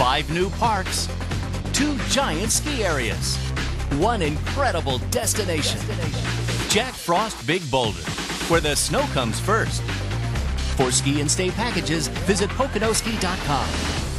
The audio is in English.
five new parks, two giant ski areas, one incredible destination. Jack Frost Big Boulder, where the snow comes first. For ski and stay packages, visit Poconoski.com.